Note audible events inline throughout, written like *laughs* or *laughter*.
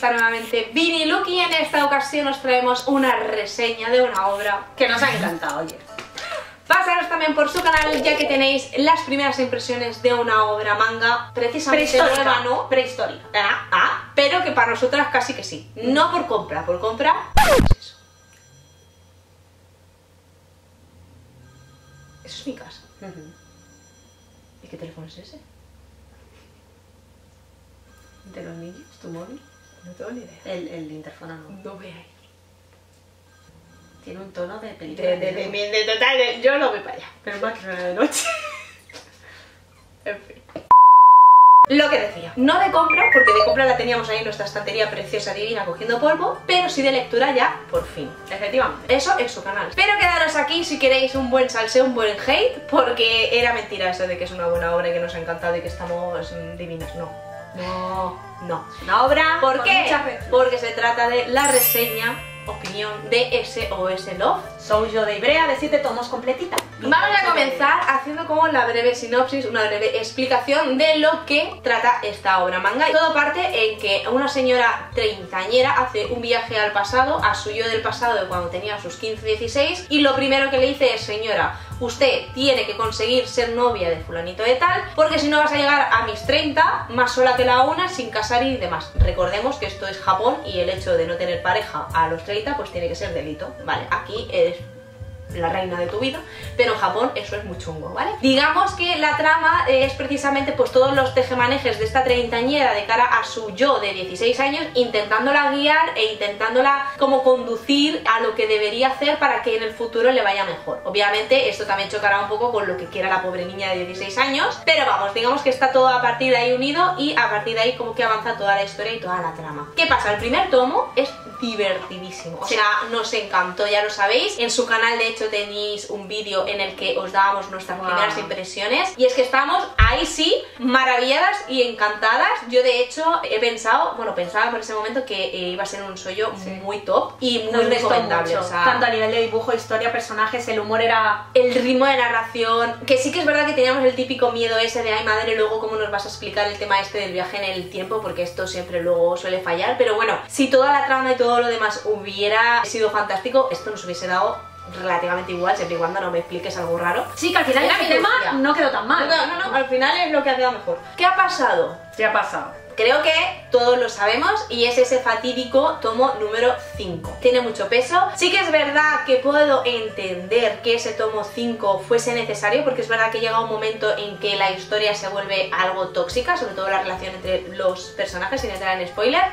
está nuevamente Vini Look y en esta ocasión os traemos una reseña de una obra que nos ha encantado, oye. Pasaros también por su canal ya que tenéis las primeras impresiones de una obra manga precisamente nueva, ¿no? Prehistórica. Ah, ah, pero que para nosotras casi que sí. No por compra, por compra... Eso. Eso es mi casa. ¿Y qué teléfono es ese? ¿De los niños? ¿Tu móvil? No tengo ni idea. El, el interfono no. No voy a ir. Tiene un tono de película. De, de, de, total, yo no voy para allá. Pero más que de noche. *laughs* En fin. Lo que decía, no de compra, porque de compra la teníamos ahí en nuestra estantería preciosa divina cogiendo polvo, pero sí de lectura ya, por fin. Efectivamente. Eso en su canal. Pero quedaros aquí si queréis un buen salseo, un buen hate, porque era mentira eso de que es una buena obra y que nos ha encantado y que estamos divinas. No. No. No. Una obra. ¿Por qué? Porque se trata de la reseña, opinión de SOS Love. Soy yo de Ibrea de 7 tomos completita. Vamos a comenzar haciendo como la breve sinopsis, una breve explicación de lo que trata esta obra manga. Y todo parte en que una señora treintañera hace un viaje al pasado, a su yo del pasado de cuando tenía sus 15-16, y lo primero que le dice es, señora, usted tiene que conseguir ser novia de fulanito de tal, porque si no vas a llegar a mis 30, más sola que la una, sin casar y demás. Recordemos que esto es Japón y el hecho de no tener pareja a los 30, pues tiene que ser delito. Vale, aquí eres la reina de tu vida, pero en Japón eso es muy chungo, ¿vale? Digamos que la trama es precisamente pues todos los tejemanejes de esta treintañera de cara a su yo de 16 años, intentándola guiar e intentándola como conducir a lo que debería hacer para que en el futuro le vaya mejor. Obviamente esto también chocará un poco con lo que quiera la pobre niña de 16 años, pero vamos, digamos que está todo a partir de ahí unido y a partir de ahí como que avanza toda la historia y toda la trama. ¿Qué pasa? El primer tomo es divertidísimo, o Sí. sea, nos encantó, ya lo sabéis. En su canal, de hecho, tenéis un vídeo en el que os dábamos nuestras Wow. primeras impresiones. Y es que estamos ahí sí, maravilladas y encantadas. Yo, de hecho, he pensado, bueno, pensaba por ese momento que eh, iba a ser un sollo Sí. muy top y muy Nos recomendable. o sea, Tanto a nivel de dibujo, historia, personajes, el humor era. el ritmo de narración, que sí que es verdad que teníamos el típico miedo ese de ay madre, luego cómo nos vas a explicar el tema este del viaje en el tiempo, porque esto siempre luego suele fallar, pero bueno, si toda la trama y todo lo demás hubiera sido fantástico, esto nos hubiese dado relativamente igual, siempre y cuando no me expliques algo raro. Sí, que al final el tema no quedó tan mal. No, no, no, al final es lo que ha quedado mejor. ¿Qué ha pasado? ¿Qué ha pasado? Creo que todos lo sabemos y es ese fatídico tomo número 5. Tiene mucho peso. Sí que es verdad que puedo entender que ese tomo 5 fuese necesario porque es verdad que llega un momento en que la historia se vuelve algo tóxica, sobre todo la relación entre los personajes, sin entrar en spoiler.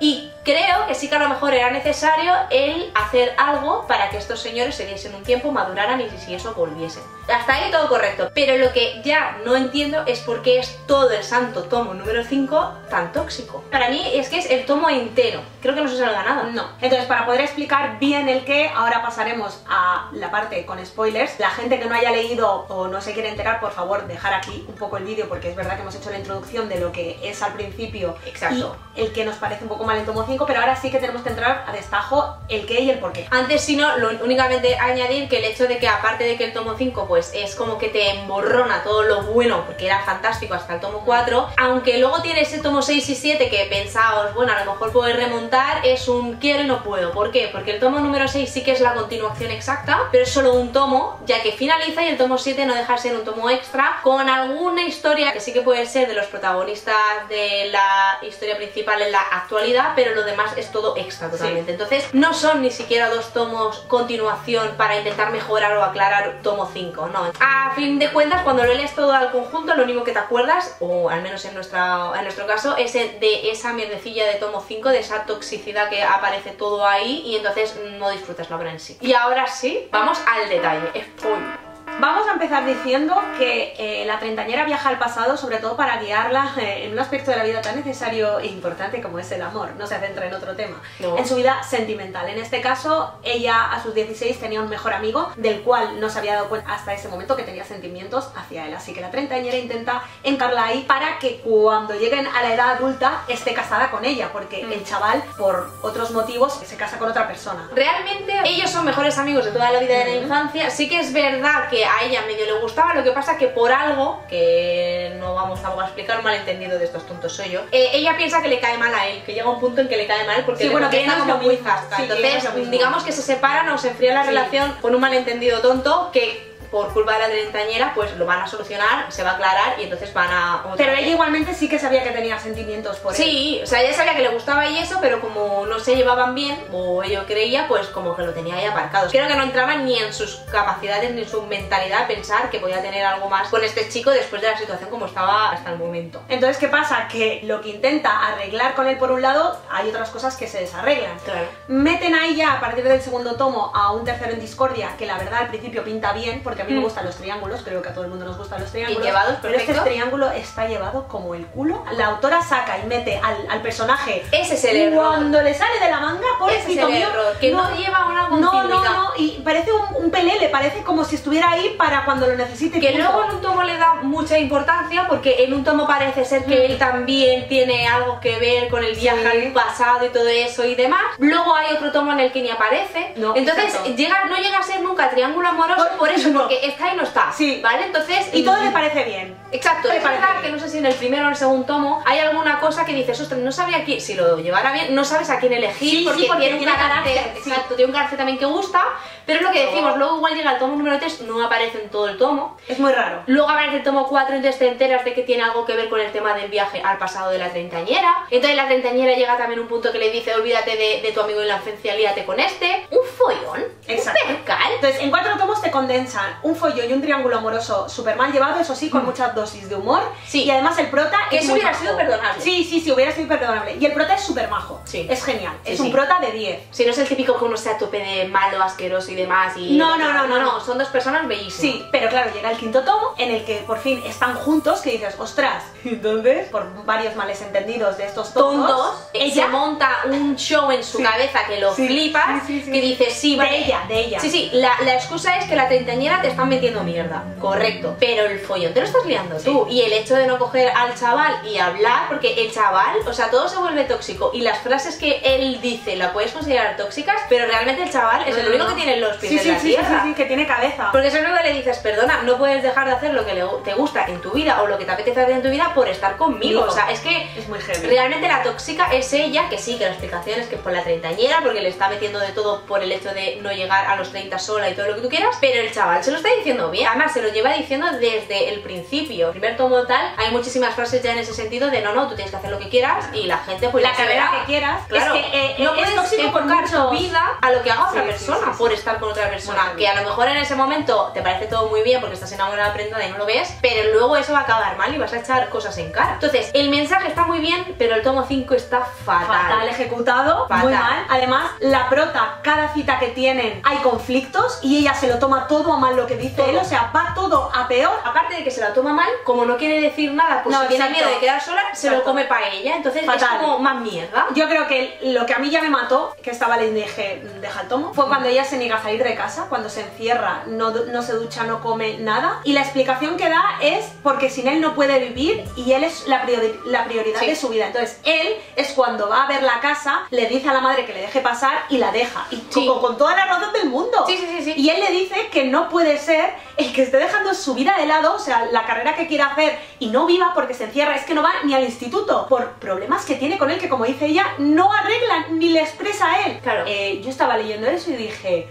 Y creo que sí que a lo mejor era necesario el hacer algo para que estos señores se diesen un tiempo, maduraran y si eso volviesen. Hasta ahí todo correcto. Pero lo que ya no entiendo es por qué es todo el santo tomo número 5 tan tóxico. Para mí es que es el tomo entero. Creo que no se salga nada. No. Entonces, para poder explicar bien el qué, ahora pasaremos a la parte con spoilers. La gente que no haya leído o no se quiere enterar, por favor, dejar aquí un poco el vídeo porque es verdad que hemos hecho la introducción de lo que es al principio Exacto. y el que nos parece un poco mal tomo 5, pero ahora sí que tenemos que entrar a destajo el qué y el por qué. Antes, si no, lo únicamente añadir que el hecho de que aparte de que el tomo 5 pues es como que te emborrona todo lo bueno, porque era fantástico hasta el tomo 4, aunque luego tiene ese tomo 6 y 7 que pensaos, bueno, a lo mejor puedes remontar, es un quiero y no puedo. ¿Por qué? Porque el tomo número 6 sí que es la continuación exacta, pero es solo un tomo, ya que finaliza y el tomo 7 no deja de ser un tomo extra, con alguna historia que sí que puede ser de los protagonistas de la historia principal en la actualidad, pero lo demás es todo extra totalmente. Entonces, no son ni siquiera dos tomos continuación para intentar mejorar o aclarar tomo 5, no. A fin de cuentas, cuando lo lees todo al conjunto, lo único que te acuerdas, o al menos en, nuestra, en nuestro caso, es de esa mierdecilla de tomo 5, de esa toxicidad que aparece todo ahí y entonces no disfrutas la obra en sí. Y ahora sí, vamos al detalle. Spoiler. Vamos a empezar diciendo que eh, la treintañera viaja al pasado sobre todo para guiarla eh, en un aspecto de la vida tan necesario e importante como es el amor. No se centra en otro tema. No. En su vida sentimental. En este caso, ella a sus 16 tenía un mejor amigo del cual no se había dado cuenta hasta ese momento que tenía sentimientos hacia él. Así que la treintañera intenta encarla ahí para que cuando lleguen a la edad adulta esté casada con ella, porque Mm. el chaval, por otros motivos, se casa con otra persona. Realmente ellos son mejores amigos de toda la vida de la infancia. Sí que es verdad que a ella medio le gustaba, lo que pasa que por algo, que no vamos a explicar, un malentendido de estos tontos soy yo, eh, ella piensa que le cae mal a él, que llega un punto en que le cae mal porque Sí, bueno, que es como muy. Sí, es Entonces, digamos que se separan o se enfría la relación con un malentendido tonto que por culpa de la treintañera pues lo van a solucionar, se va a aclarar y entonces van a... Pero ella igualmente sí que sabía que tenía sentimientos por él. Sí, o sea, ella sabía que le gustaba y eso, pero como no se llevaban bien, o ello creía, pues como que lo tenía ahí aparcado. Creo que no entraba ni en sus capacidades ni en su mentalidad pensar que podía tener algo más con este chico después de la situación como estaba hasta el momento. Entonces, ¿qué pasa? Que lo que intenta arreglar con él por un lado, hay otras cosas que se desarreglan. Claro. Meten a ella a partir del segundo tomo a un tercero en discordia, que la verdad al principio pinta bien, porque a mí me Mm. gustan los triángulos, creo que a todo el mundo nos gustan los triángulos. llevados, pero este triángulo está llevado como el culo. La autora saca y mete al, al personaje Ese es el error. cuando le sale de la manga, Ese es el mío, error, que no, lleva una no, no, continuidad. no, y parece un, un pelele, parece como si estuviera ahí para cuando lo necesite. y Que luego en un tomo le da mucha importancia porque en un tomo parece ser que Mm. él también tiene algo que ver con el viaje Sí. al pasado y todo eso y demás. Luego hay otro tomo en el que ni aparece. No, Entonces exacto. llega, no llega a ser nunca triángulo amoroso Por- por eso, *laughs* no. Porque está y no está. Sí. ¿Vale? Entonces. Y todo mm, le parece bien. Exacto, es parece verdad bien. que no sé si en el primero o en el segundo tomo hay alguna cosa que dices, ostras, no sabía quién, si lo llevara bien, no sabes a quién elegir Sí, sí, porque, porque tiene un carácter, carácter, sí. exacto, tiene un carácter también que gusta, pero es lo que decimos, luego igual llega el tomo número 3, no aparece en todo el tomo, Es muy raro. Luego aparece el tomo 4, entonces te enteras de que tiene algo que ver con el tema del viaje al pasado de la treintañera. Entonces la treintañera llega también un punto que le dice, olvídate de, de tu amigo en la infancia, líate con este. Un follón, Exacto. un percal. Entonces, en cuatro tomos te condensan un follón y un triángulo amoroso súper mal llevado, eso sí, con muchas dosis de humor. Mm. Sí. Y además el prota Que es eso hubiera majo. sido perdonable. Sí, sí, sí, hubiera sido perdonable. Y el prota es súper majo. Sí. Es genial. Sí, es un prota de 10. Si no es el típico que uno sea tope de malo, asqueroso y demás. Y... No, no, no, no, no. Son dos personas bellísimas. Sí, pero claro, llega el quinto tomo en el que por fin están juntos, que dices, ostras. *laughs* Entonces, por varios males entendidos de estos tontos, Tontos, ella ella monta un show en su cabeza que lo flipas, que dices, sí, De vale. ella, de ella. Sí, sí, la, la excusa es que la treintañera te están metiendo mierda, correcto. Pero el follón te lo estás liando tú. Y el hecho de no coger al chaval y hablar, porque el chaval, o sea, todo se vuelve tóxico. Y las frases que él dice la puedes considerar tóxicas, pero realmente el chaval es No, el único no. que tiene los pies sí, en sí, la sí, sí, tierra. sí, sí, que tiene cabeza. Porque es el único que le dices, perdona, no puedes dejar de hacer lo que te gusta en tu vida o lo que te apetece hacer en tu vida por estar conmigo. O sea, es que Es muy heavy. Realmente la tóxica es ella, que sí, que la explicación es que por la treintañera, porque le está metiendo de todo por el hecho de no llegar a los 30 sola y todo lo que tú quieras, pero el chaval se lo está diciendo bien. Además, se lo lleva diciendo desde el principio. El primer tomo tal, hay muchísimas frases ya en ese sentido de no, no, tú tienes que hacer lo que quieras y la gente pues La carrera que quieras. Claro, Es que eh, no es puedes enfocar tu muchos- vida a lo que haga otra Sí, persona sí, sí. por estar con otra persona. Que a lo mejor en ese momento te parece todo muy bien porque estás enamorada prendada y no lo ves, pero luego eso va a acabar mal y vas a echar cosas en cara. Entonces, el mensaje está muy bien, pero el tomo 5 está fatal. Fatal ejecutado, Fatal. muy mal. Además, la prota, cada cita que tienen hay conflictos y ella se lo toma todo a mal lo que dice Todo. él, o sea, va todo a peor. Aparte de que se la toma mal, como no quiere decir nada, pues No, si tiene exacto. miedo de quedar sola, se lo Exacto. come para ella. Entonces Fatal. es como más mierda. Yo creo que lo que a mí ya me mató, que estaba le dije, deja el tomo, fue cuando ella se niega a salir de casa, cuando se encierra, no, no se ducha, no come nada. Y la explicación que da es porque sin él no puede vivir y él es la, priori- la prioridad Sí. de su vida. Entonces, él es cuando va a ver la casa, le dice a la madre que le deje pasar y la deja. Y Sí. con, con toda la razón del mundo. Sí, sí, sí, sí. Y él le dice que no puede ser el que esté dejando su vida de lado, o sea, la carrera que quiere hacer y no viva porque se encierra, es que no va ni al instituto por problemas que tiene con él que como dice ella, no arreglan ni le expresa a él. Claro. Eh, yo estaba leyendo eso y dije,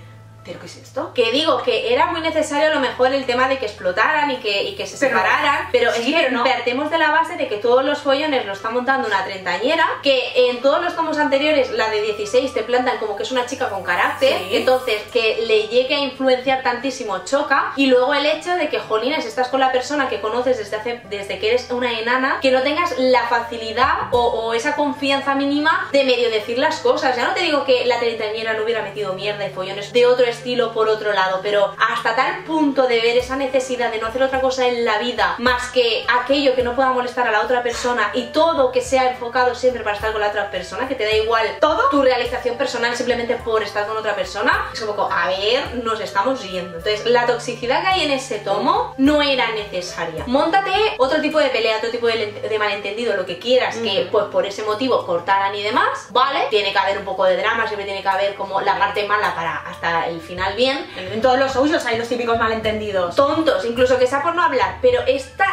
¿pero qué es esto? Que digo que era muy necesario a lo mejor el tema de que explotaran y que, y que se Pero- separaran, pero es sí, que pero no. de la base de que todos los follones lo está montando una treintañera, que en todos los tomos anteriores, la de 16, te plantan como que es una chica con carácter, Sí. entonces que le llegue a influenciar tantísimo choca, y luego el hecho de que, jolines, estás con la persona que conoces desde, hace, desde que eres una enana, que no tengas la facilidad o, o esa confianza mínima de medio decir las cosas. Ya no te digo que la treintañera no hubiera metido mierda y follones de otro estilo por otro lado, pero hasta tal punto de ver esa necesidad de no hacer otra cosa en la vida más que aquello que no pueda molestar a la otra persona y todo que sea enfocado siempre para estar con la otra persona, que te da igual ¿Todo? tu realización personal simplemente por estar con otra persona, es un poco, a ver, nos estamos yendo. Entonces, la toxicidad que hay en ese tomo no era necesaria. Móntate otro tipo de pelea, otro tipo de, de malentendido, lo que quieras, que Ujú. pues por ese motivo cortaran y demás, ¿vale? Tiene que haber un poco de drama, siempre tiene que haber como la parte mala para hasta el el final bien. En todos los shows hay los típicos malentendidos. Tontos, incluso que sea por no hablar, pero esta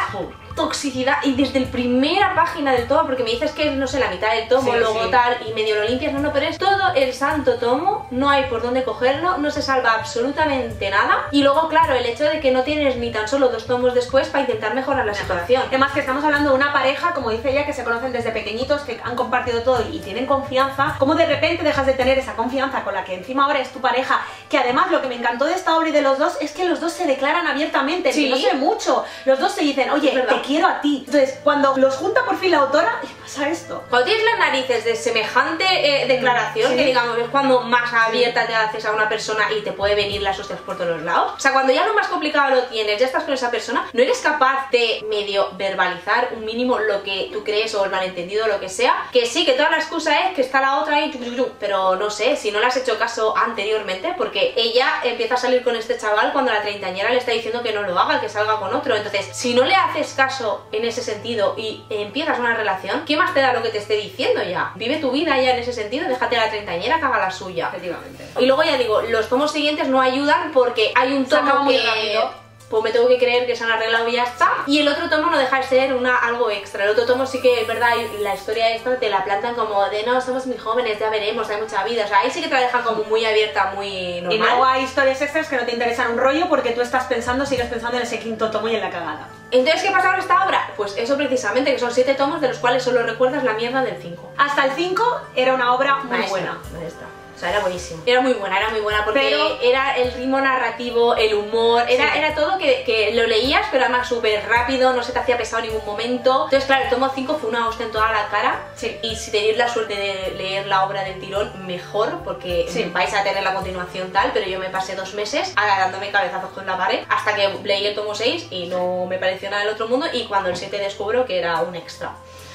toxicidad y desde la primera página del tomo, porque me dices que es, no sé, la mitad del tomo, Sí, luego sí. tal, y medio lo limpias, no, no, pero es todo el santo tomo, no hay por dónde cogerlo, no se salva absolutamente nada, y luego, claro, el hecho de que no tienes ni tan solo dos tomos después para intentar mejorar la situación. Además que estamos hablando de una pareja, como dice ella, que se conocen desde pequeñitos, que han compartido todo y tienen confianza. Como de repente dejas de tener esa confianza con la que encima ahora es tu pareja? Que además lo que me encantó de esta obra y de los dos es que los dos se declaran abiertamente, Sí. que no ve mucho. Los dos se dicen, oye, te quiero a ti. Entonces, cuando los junta por fin la autora, pasa esto. Cuando tienes las narices de semejante eh, declaración, Sí. que digamos es cuando más abierta te haces a una persona y te puede venir las hostias por todos los lados. O sea, cuando ya lo más complicado lo tienes, ya estás con esa persona, no eres capaz de medio verbalizar un mínimo lo que tú crees o el malentendido o lo que sea. Que sí, que toda la excusa es que está la otra ahí, pero no sé, si no le has hecho caso anteriormente, porque ella empieza a salir con este chaval cuando la treintañera le está diciendo que no lo haga, que salga con otro. Entonces, si no le haces caso en ese sentido y empiezas una relación, ¿qué más te da lo que te esté diciendo ya? Vive tu vida ya en ese sentido, déjate a la treintañera que haga la suya. Efectivamente. Y luego ya digo, los tomos siguientes no ayudan porque hay un tomo muy que... rápido. Pues me tengo que creer que se han arreglado y ya está. Y el otro tomo no deja de ser una, algo extra. El otro tomo sí que es verdad, la historia esta te la plantan como de no, somos muy jóvenes, ya veremos, hay mucha vida. O sea, ahí sí que te la dejan como muy abierta, muy normal. Y luego hay historias extras que no te interesan un rollo porque tú estás pensando, sigues pensando en ese quinto tomo y en la cagada. Entonces, ¿qué pasa con esta obra? Pues eso precisamente, que son siete tomos de los cuales solo recuerdas la mierda del 5. Hasta el 5 era una obra muy buena. Maestra. O sea, era buenísimo. Era muy buena, era muy buena porque Pero- era el ritmo narrativo, el humor, era, Sí. era todo que, que lo leías, pero además súper rápido, no se te hacía pesado en ningún momento. Entonces, claro, el tomo 5 fue una hostia en toda la cara. Sí. Y si tenéis la suerte de leer la obra del tirón, mejor, porque Sí. vais a tener la continuación tal, pero yo me pasé dos meses ahora dándome cabezazos con la pared hasta que leí el tomo 6 y no me pareció nada del otro mundo y cuando el 7 descubro que era un extra.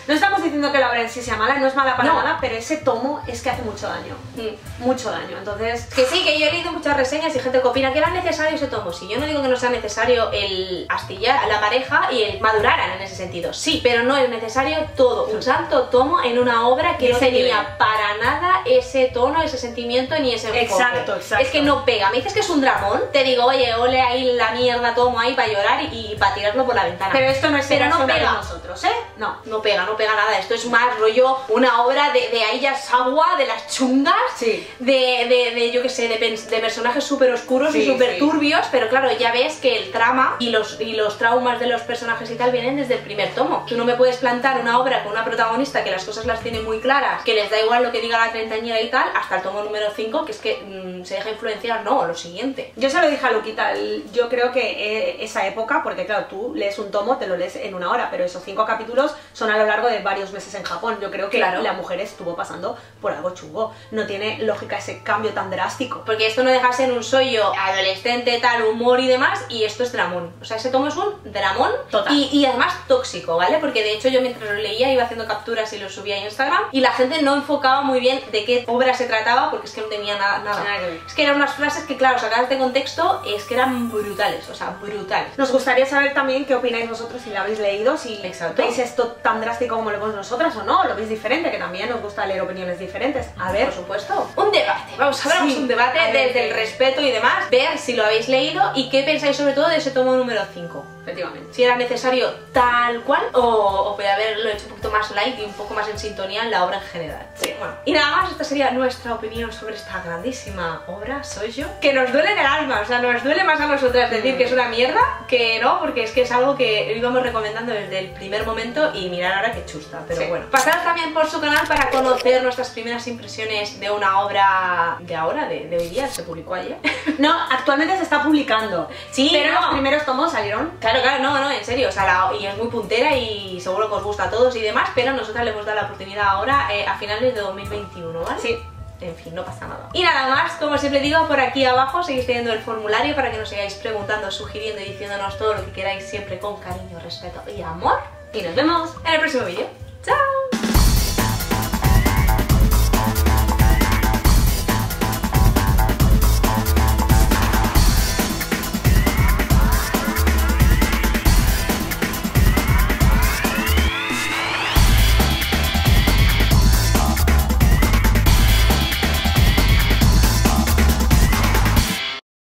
No estamos diciendo que la obra en sí sea mala, no es mala para No. nada, pero ese tomo es que hace mucho daño. Mm. Mucho daño. Entonces, Que sí, que yo he leído muchas reseñas y gente que opina que era necesario ese tomo. Si yo no digo que no sea necesario el astillar a la pareja y el maduraran en ese sentido. Sí, pero no es necesario todo. Un santo tomo en una obra que no tenía nivel. para nada ese tono, ese sentimiento ni ese enfoque. Exacto, exacto. Es que no pega. Me dices que es un dramón, te digo, oye, ole ahí la mierda tomo ahí para llorar y, para tirarlo por la ventana. pero esto no es Pero no pega. nosotros, ¿eh? No. No pega, no pega nada. Esto es más rollo una obra de, de Aya Sawa, de las chungas, Sí. de, de, de, yo qué sé, de, de personajes súper oscuros y súper sí. turbios, pero claro, ya ves que el trama y los, y los traumas de los personajes y tal vienen desde el primer tomo. Tú no me puedes plantar una obra con una protagonista que las cosas las tiene muy claras, que les da igual lo que diga la treintañera y tal, hasta el tomo número 5, que es que mm, se deja influenciar, no, lo siguiente. Yo se lo dije a Luquita, yo creo que eh, esa época, porque claro, tú lees un tomo, te lo lees en una hora, pero esos cinco capítulos son a lo largo de varios meses en Japón. Yo creo que Claro. la mujer estuvo pasando por algo chungo. No tiene lógica ese cambio tan drástico. Porque esto no deja de ser un sollo adolescente, tal, humor y demás, y esto es dramón. O sea, ese tomo es un dramón Total. Y, y además tóxico, ¿vale? Porque de hecho yo mientras lo leía iba haciendo capturas y lo subía a Instagram y la gente no enfocaba muy bien de qué obra se trataba porque es que no tenía nada. nada. Nada que ver. Es que eran unas frases que, claro, sacadas de contexto, es que eran brutales, o sea, brutales. Nos gustaría saber también qué opináis vosotros si la habéis leído, si Exacto. veis esto tan drástico como lo vemos nosotras o no, lo veis diferente, que también nos gusta leer opiniones diferentes. A ver, Por supuesto. Un debate. Vamos a ver Sí. un debate desde el respeto y demás. Ver si lo habéis leído y qué pensáis sobre todo de ese tomo número 5. efectivamente. si era necesario tal cual o, o puede haberlo hecho un poquito más light y un poco más en sintonía en la obra en general. Sí. Bueno, y nada más, esta sería nuestra opinión sobre esta grandísima obra, soy yo. Que nos duele en el alma, o sea, nos duele más a nosotras decir Mm. que es una mierda que no, porque es que es algo que íbamos recomendando desde el primer momento y mirar ahora que chusta, pero Sí. bueno. Pasaros también por su canal para conocer nuestras primeras impresiones de una obra de ahora, de, de hoy día, se publicó ayer. *laughs* No, actualmente se está publicando. Sí, pero no. los primeros tomos salieron. Claro, claro, no, no, en serio, o sea, la- y es muy puntera y seguro que os gusta a todos y demás, pero nosotras le hemos dado la oportunidad ahora eh, a finales de 2021, ¿vale? Sí. En fin, no pasa nada. Y nada más, como siempre digo, por aquí abajo seguís teniendo el formulario para que nos sigáis preguntando, sugiriendo y diciéndonos todo lo que queráis siempre con cariño, respeto y amor. Y nos vemos. En el próximo vídeo. ¡Chao!